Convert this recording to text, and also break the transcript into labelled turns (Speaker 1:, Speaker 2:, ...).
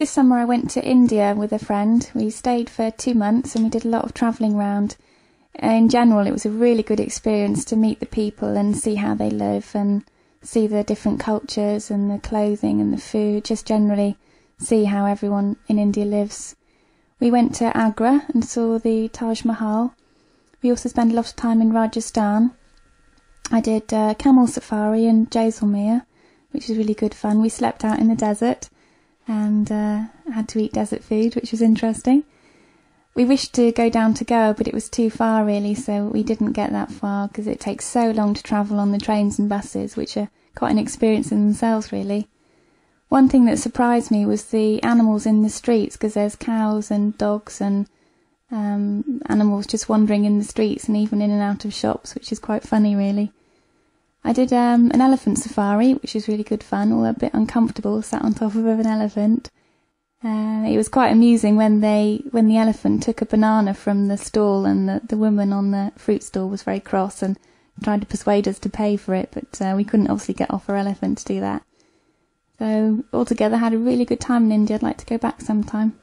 Speaker 1: This summer I went to India with a friend. We stayed for two months and we did a lot of travelling around. In general, it was a really good experience to meet the people and see how they live and see the different cultures and the clothing and the food, just generally see how everyone in India lives. We went to Agra and saw the Taj Mahal. We also spent a lot of time in Rajasthan. I did uh, camel safari in Jaisalmer, which was really good fun. We slept out in the desert and uh, had to eat desert food, which was interesting. We wished to go down to Goa, but it was too far really, so we didn't get that far because it takes so long to travel on the trains and buses, which are quite an experience in themselves really. One thing that surprised me was the animals in the streets because there's cows and dogs and um, animals just wandering in the streets and even in and out of shops, which is quite funny really. I did um, an elephant safari, which was really good fun, all a bit uncomfortable, sat on top of an elephant. Uh, it was quite amusing when they when the elephant took a banana from the stall, and the, the woman on the fruit stall was very cross and tried to persuade us to pay for it, but uh, we couldn't obviously get off our elephant to do that. So altogether, had a really good time in India. I'd like to go back sometime.